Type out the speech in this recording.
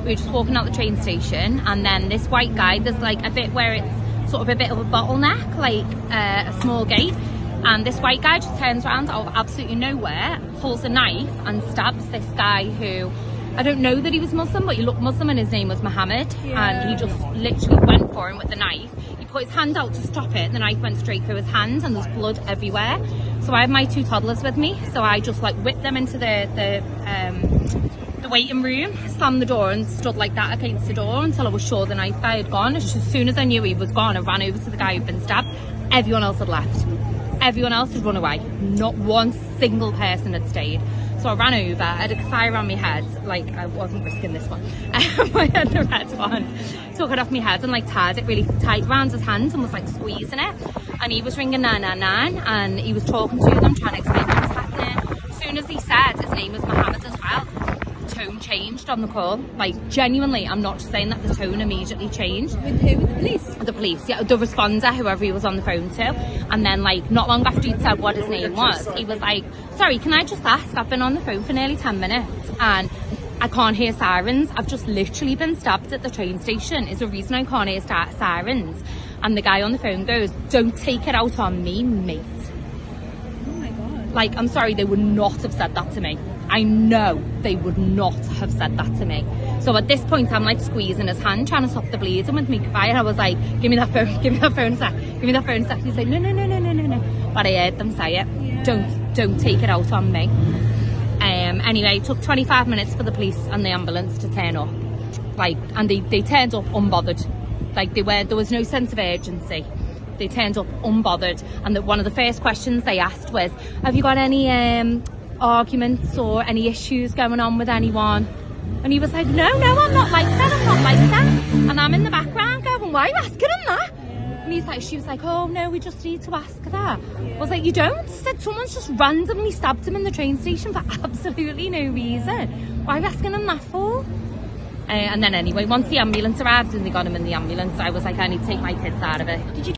We were just walking out the train station, and then this white guy, there's like a bit where it's sort of a bit of a bottleneck, like uh, a small gate. And this white guy just turns around out of absolutely nowhere, pulls a knife and stabs this guy who I don't know that he was Muslim, but he looked Muslim and his name was Mohammed. Yeah. And he just literally went for him with the knife. He put his hand out to stop it, and the knife went straight through his hands, and there's blood everywhere. So I have my two toddlers with me, so I just like whipped them into the the um, the waiting room, slammed the door, and stood like that against the door until I was sure the knife guy had gone. As soon as I knew he was gone, I ran over to the guy who'd been stabbed. Everyone else had left. Everyone else had run away. Not one single person had stayed. So I ran over, I had a fire on my head, like I wasn't risking this one. I had the red one, took it off my head and like tied it really tight around his hands and was like squeezing it. And he was ringing 999 and he was talking to them, trying to explain what was happening. As soon as he said his name was Mohammed as well, tone changed on the call. Like genuinely, I'm not just saying that the tone immediately changed With who? With the police? the police, yeah, the responder, whoever he was on the phone to. And then, like, not long after he'd said what his name was, he was like, Sorry, can I just ask? I've been on the phone for nearly 10 minutes and I can't hear sirens. I've just literally been stabbed at the train station. Is the reason I can't hear sirens. And the guy on the phone goes, Don't take it out on me, mate. Oh my god. Like, I'm sorry, they would not have said that to me. I know they would not have said that to me. So at this point, I'm like squeezing his hand, trying to stop the bleeding with me fire. I was like, give me that phone, give me that phone sec, give me that phone sec. He's like, no, no, no, no, no, no, no. But I heard them say it. Yeah. Don't, don't take it out on me. Um, anyway, it took 25 minutes for the police and the ambulance to turn up. Like, and they, they turned up unbothered. Like, they were, there was no sense of urgency. They turned up unbothered. And that one of the first questions they asked was, have you got any um, arguments or any issues going on with anyone? And he was like, no, no, I'm not like that. I'm not like that. And I'm in the background going, why are you asking him that? And he's like, she was like, oh no, we just need to ask that. I was like, you don't? Said someone's just randomly stabbed him in the train station for absolutely no reason. Why are you asking him that for? Uh, and then anyway, once the ambulance arrived and they got him in the ambulance, I was like, I need to take my kids out of it. Did you